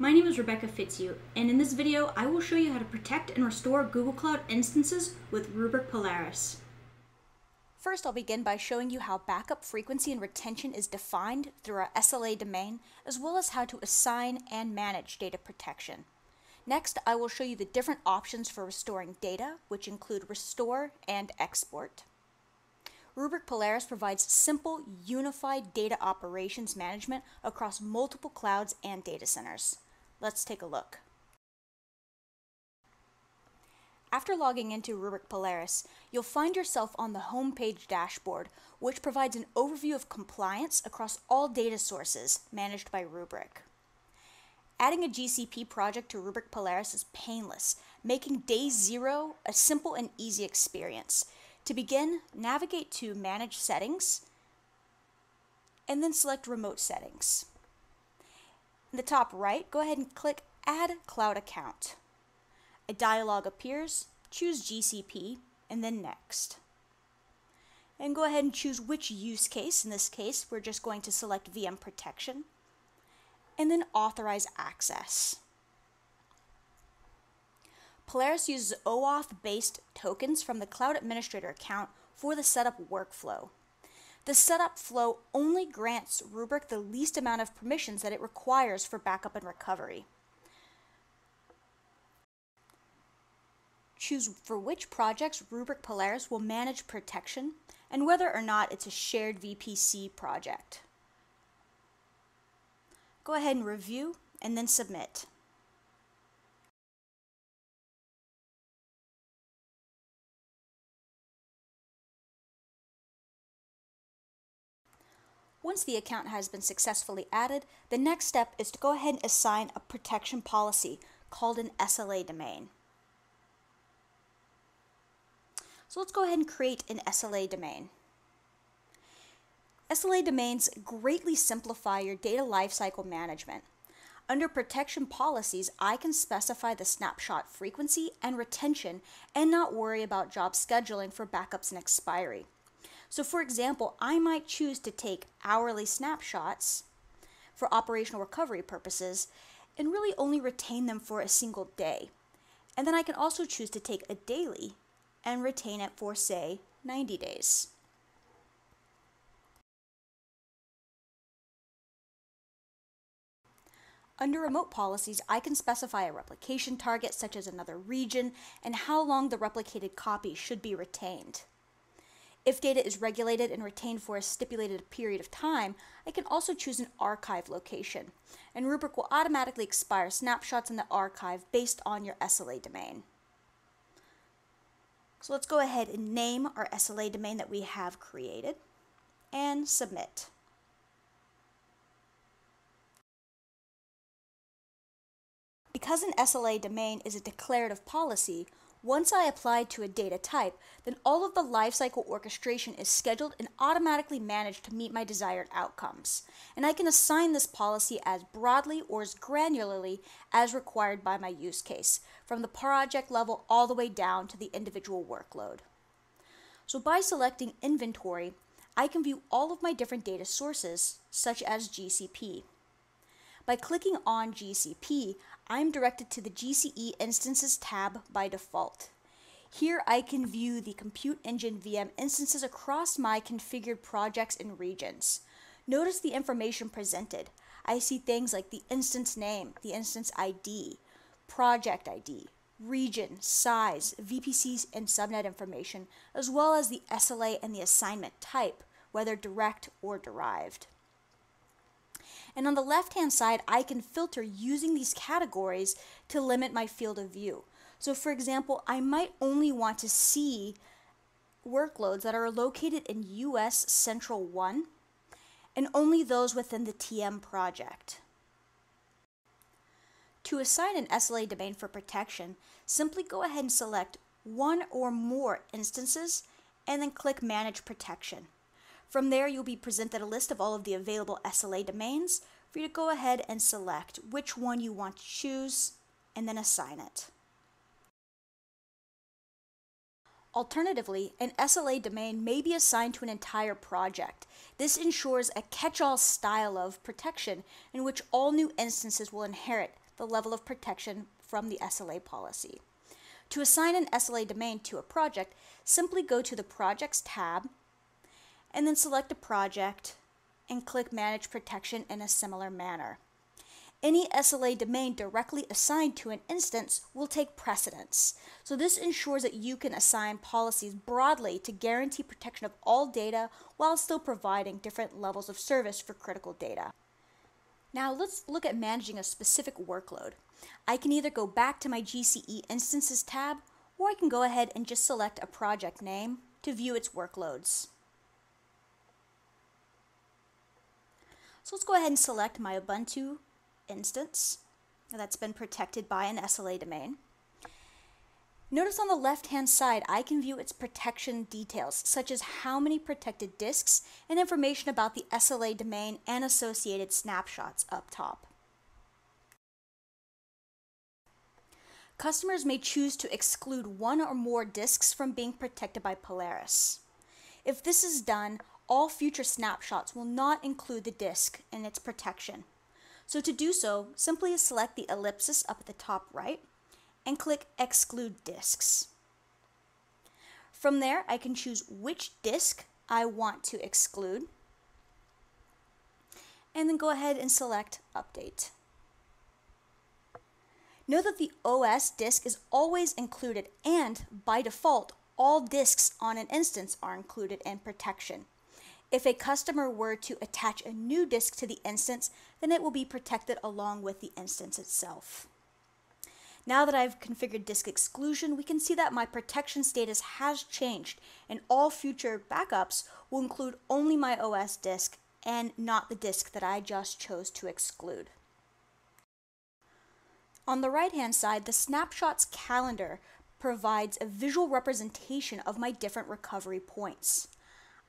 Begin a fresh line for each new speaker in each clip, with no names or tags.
My name is Rebecca Fitzhugh, and in this video, I will show you how to protect and restore Google Cloud instances with Rubrik Polaris.
First, I'll begin by showing you how backup frequency and retention is defined through our SLA domain, as well as how to assign and manage data protection. Next, I will show you the different options for restoring data, which include restore and export. Rubrik Polaris provides simple, unified data operations management across multiple clouds and data centers. Let's take a look. After logging into Rubrik Polaris, you'll find yourself on the homepage dashboard, which provides an overview of compliance across all data sources managed by Rubrik. Adding a GCP project to Rubrik Polaris is painless, making day zero a simple and easy experience. To begin, navigate to Manage Settings, and then select Remote Settings. In the top right, go ahead and click Add Cloud Account. A dialog appears, choose GCP, and then Next. And go ahead and choose which use case. In this case, we're just going to select VM Protection, and then Authorize Access. Polaris uses OAuth-based tokens from the Cloud Administrator account for the setup workflow. The setup flow only grants Rubrik the least amount of permissions that it requires for backup and recovery. Choose for which projects Rubrik Polaris will manage protection and whether or not it's a shared VPC project. Go ahead and review and then submit. Once the account has been successfully added, the next step is to go ahead and assign a protection policy called an SLA domain. So let's go ahead and create an SLA domain. SLA domains greatly simplify your data lifecycle management. Under protection policies, I can specify the snapshot frequency and retention and not worry about job scheduling for backups and expiry. So for example, I might choose to take hourly snapshots for operational recovery purposes and really only retain them for a single day. And then I can also choose to take a daily and retain it for say 90 days. Under remote policies, I can specify a replication target such as another region and how long the replicated copy should be retained. If data is regulated and retained for a stipulated period of time, I can also choose an archive location, and Rubrik will automatically expire snapshots in the archive based on your SLA domain. So let's go ahead and name our SLA domain that we have created and submit. Because an SLA domain is a declarative policy, once I apply to a data type, then all of the lifecycle orchestration is scheduled and automatically managed to meet my desired outcomes. And I can assign this policy as broadly or as granularly as required by my use case, from the project level all the way down to the individual workload. So by selecting inventory, I can view all of my different data sources, such as GCP. By clicking on GCP, I'm directed to the GCE Instances tab by default. Here I can view the Compute Engine VM instances across my configured projects and regions. Notice the information presented. I see things like the instance name, the instance ID, project ID, region, size, VPCs and subnet information, as well as the SLA and the assignment type, whether direct or derived. And on the left hand side, I can filter using these categories to limit my field of view. So for example, I might only want to see workloads that are located in US Central 1 and only those within the TM project. To assign an SLA domain for protection, simply go ahead and select one or more instances and then click Manage Protection. From there, you'll be presented a list of all of the available SLA domains for you to go ahead and select which one you want to choose and then assign it. Alternatively, an SLA domain may be assigned to an entire project. This ensures a catch-all style of protection in which all new instances will inherit the level of protection from the SLA policy. To assign an SLA domain to a project, simply go to the Projects tab and then select a project and click Manage Protection in a similar manner. Any SLA domain directly assigned to an instance will take precedence. So this ensures that you can assign policies broadly to guarantee protection of all data while still providing different levels of service for critical data. Now let's look at managing a specific workload. I can either go back to my GCE Instances tab, or I can go ahead and just select a project name to view its workloads. So let's go ahead and select my Ubuntu instance that's been protected by an SLA domain. Notice on the left-hand side, I can view its protection details, such as how many protected disks and information about the SLA domain and associated snapshots up top. Customers may choose to exclude one or more disks from being protected by Polaris. If this is done, all future snapshots will not include the disk in its protection. So to do so, simply select the ellipsis up at the top right and click Exclude Disks. From there, I can choose which disk I want to exclude and then go ahead and select Update. Know that the OS disk is always included and, by default, all disks on an instance are included in protection. If a customer were to attach a new disk to the instance, then it will be protected along with the instance itself. Now that I've configured disk exclusion, we can see that my protection status has changed and all future backups will include only my OS disk and not the disk that I just chose to exclude. On the right hand side, the snapshots calendar provides a visual representation of my different recovery points.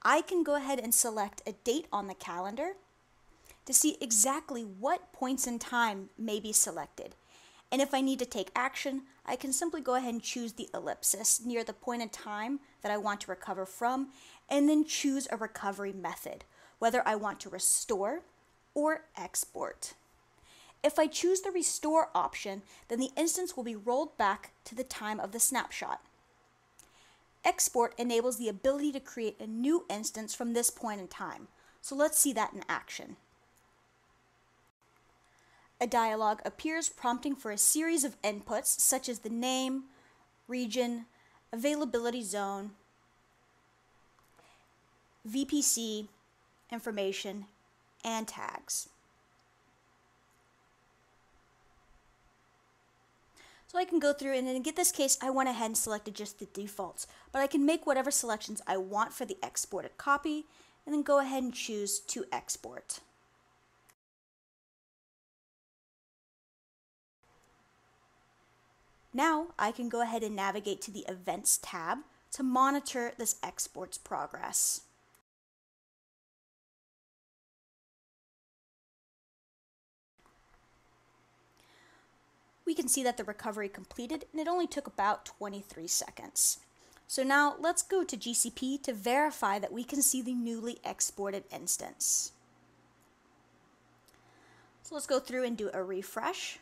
I can go ahead and select a date on the calendar to see exactly what points in time may be selected. And if I need to take action, I can simply go ahead and choose the ellipsis near the point in time that I want to recover from, and then choose a recovery method, whether I want to restore or export. If I choose the restore option, then the instance will be rolled back to the time of the snapshot. Export enables the ability to create a new instance from this point in time. So let's see that in action. A dialog appears prompting for a series of inputs such as the name, region, availability zone, VPC information, and tags. So I can go through and in get this case, I went ahead and selected just the defaults, but I can make whatever selections I want for the exported copy and then go ahead and choose to export. Now I can go ahead and navigate to the Events tab to monitor this export's progress. We can see that the recovery completed and it only took about 23 seconds. So now let's go to GCP to verify that we can see the newly exported instance. So let's go through and do a refresh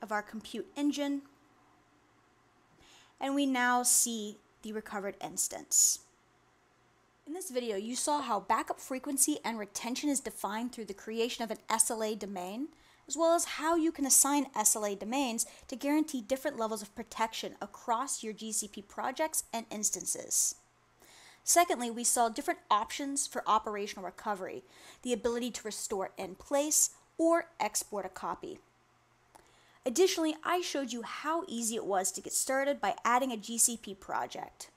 of our compute engine. And we now see the recovered instance. In this video, you saw how backup frequency and retention is defined through the creation of an SLA domain as well as how you can assign SLA domains to guarantee different levels of protection across your GCP projects and instances. Secondly, we saw different options for operational recovery, the ability to restore in place or export a copy. Additionally, I showed you how easy it was to get started by adding a GCP project.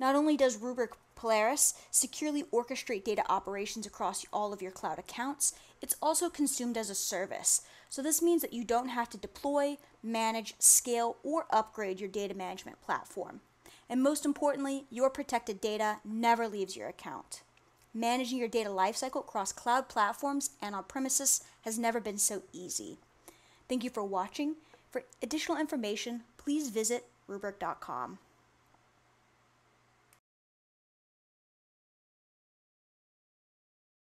Not only does Rubrik Polaris securely orchestrate data operations across all of your cloud accounts, it's also consumed as a service. So this means that you don't have to deploy, manage, scale, or upgrade your data management platform. And most importantly, your protected data never leaves your account. Managing your data lifecycle across cloud platforms and on premises has never been so easy. Thank you for watching. For additional information, please visit Rubrik.com.